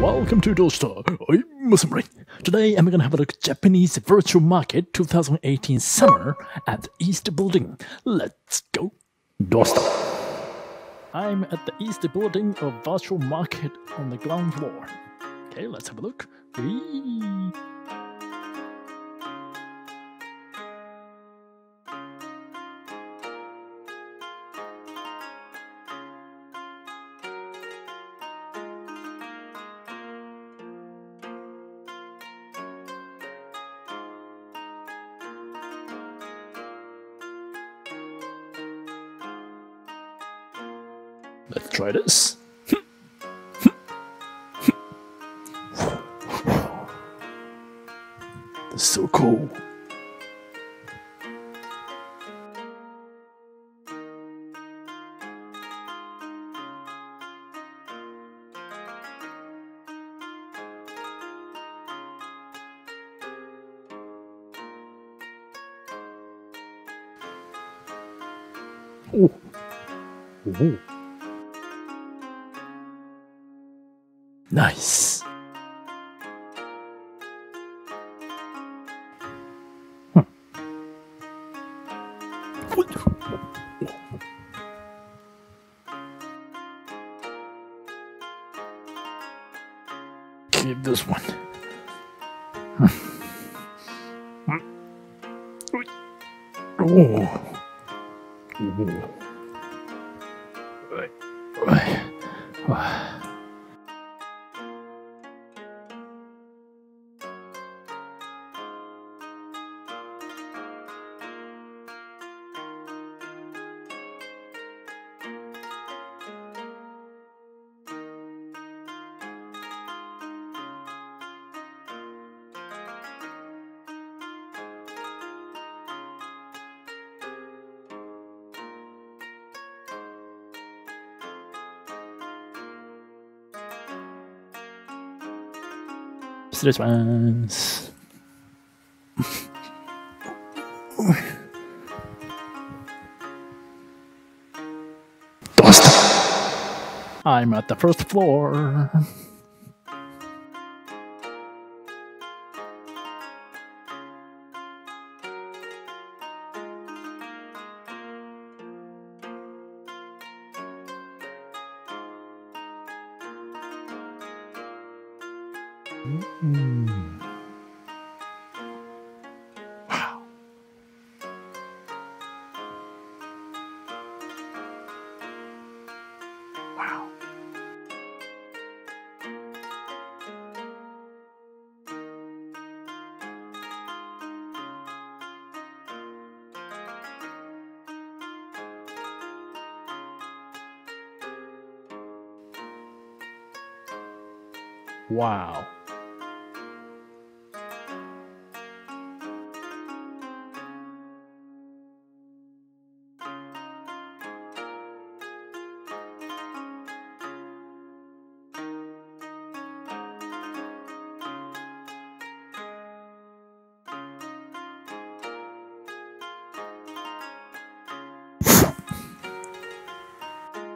Welcome to Doorsta. I'm Masamurai. Today I'm gonna have a look at Japanese Virtual Market 2018 Summer at the East Building. Let's go. Doorsta. I'm at the East Building of Virtual Market on the ground floor. Okay, let's have a look. Whee! Let's try this. This is so cool. Oh. Ooh. Nice. Hmm. Huh. Keep this one. Oh. Ones. Dust. I'm at the first floor. Mm. Wow. Wow. Wow.